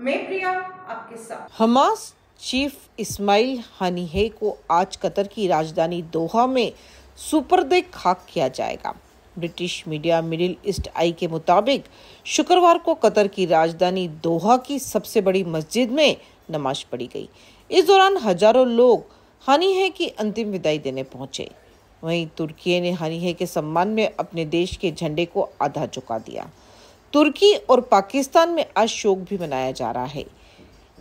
मैं प्रिया, आपके साथ। हमास चीफ इस्माइल हनीहे को आज कतर की राजधानी दोहा में सुपर्द खाक किया जाएगा। British media Middle East Eye के मुताबिक शुक्रवार को कतर की राजधानी दोहा की सबसे बड़ी मस्जिद में नमाज़ पढ़ी गई। इस दौरान हज़ारों लोग हनीहे की अंतिम विदाई देने पहुँचे। वहीं तुर्की ने हनीहे के सम्मान में अपने देश के झंडे को आधा झुका दिया। तुर्की और पाकिस्तान में आज शोक भी मनाया जा रहा है।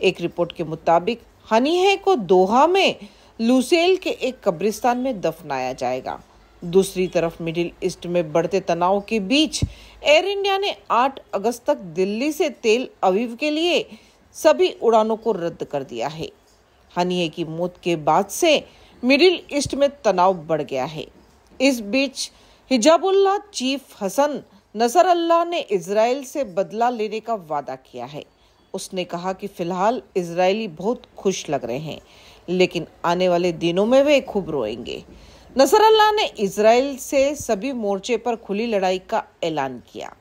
एक रिपोर्ट के मुताबिक, हनीहे को दोहा में लुसेल के एक कब्रिस्तान में दफनाया जाएगा। दूसरी तरफ़, मिडिल ईस्ट में बढ़ते तनाव के बीच, एयर इंडिया ने 8 अगस्त तक दिल्ली से तेल अवीव के लिए सभी उड़ानों को रद्द कर दिया है। हनीहे की मौत के बाद से मिडिल ईस्ट में तनाव बढ़ गया है। इस बीच हिजाबुल्ला चीफ हसन नज़र अल्लाह ने इसराइल से बदला लेने का वादा किया है। उसने कहा कि फ़िलहाल इसराइली बहुत खुश लग रहे हैं, लेकिन आने वाले दिनों में वे खूब रोएँगे। नसर अल्लाह ने इसराइल से सभी मोर्चे पर खुली लड़ाई का ऐलान किया।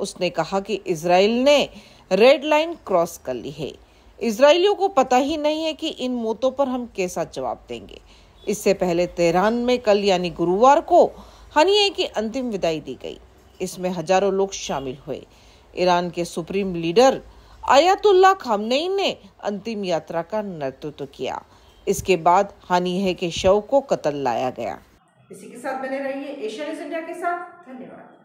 उसने कहा कि इसराइल ने रेड लाइन क्रॉस कर ली है। इसराइलियों को पता ही नहीं है कि इन मौतों पर हम कैसा जवाब देंगे। इससे पहले तेहरान में कल यानी गुरुवार को हनिये की अंतिम विदाई दी गई। इसमें हज़ारों लोग शामिल हुए। ईरान के सुप्रीम लीडर आयातुल्ला खामनेई ने अंतिम यात्रा का नेतृत्व किया। इसके बाद हानि है के शव को कतल लाया गया। इसी के साथ बने रहिए एशिया इंडिया के साथ। धन्यवाद।